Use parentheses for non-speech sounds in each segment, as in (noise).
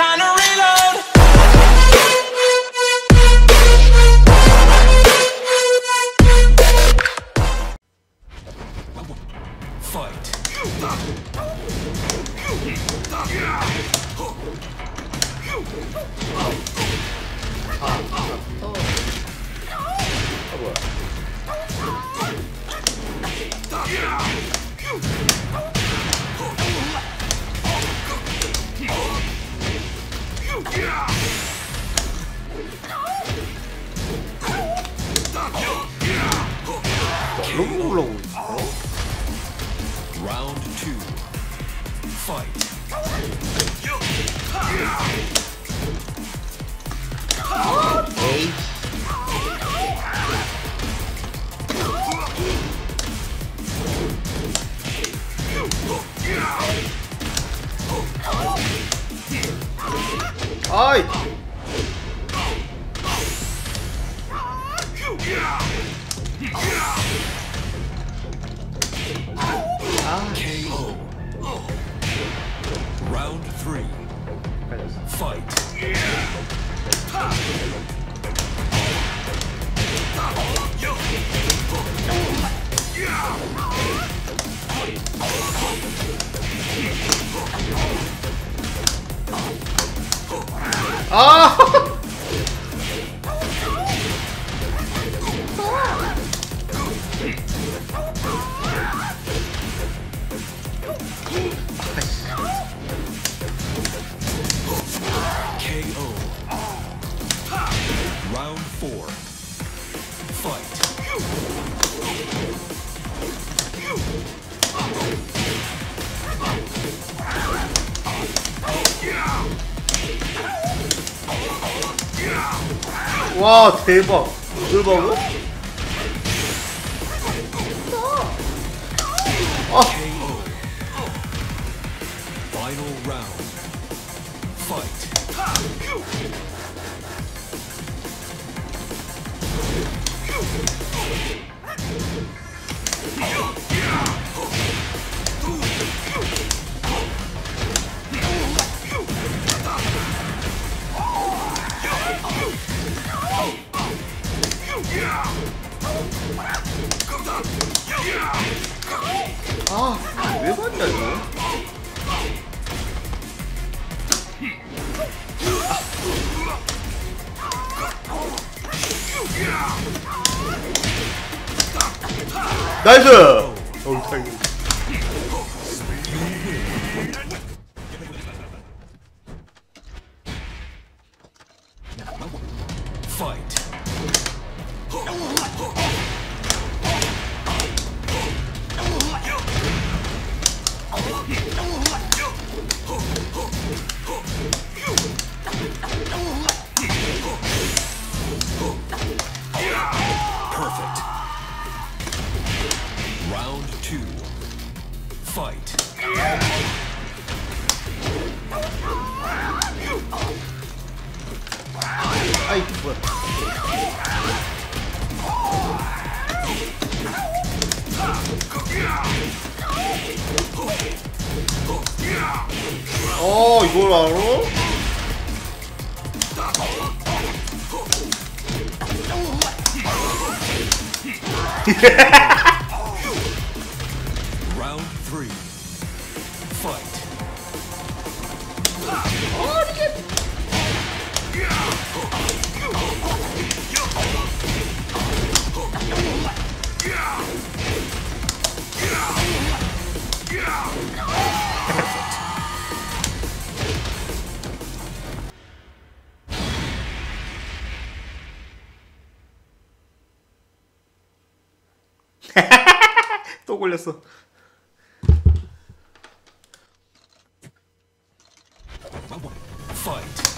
time to reload. Fight. 너 solos. Round two. Fight. Oi! god. KO. Oh. Round three. Fight. Oh! (laughs) 와 대박. 이걸 봐고? 아. Final round. Fight. 왜 봤냐 이거? 나이스! 어 아이 뭐야? 어 이걸 알아? Round three. Fight. 또 걸렸어. 파이트.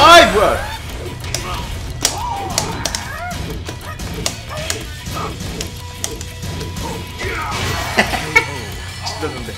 아이 뭐야. (laughs) 진짜 좋데.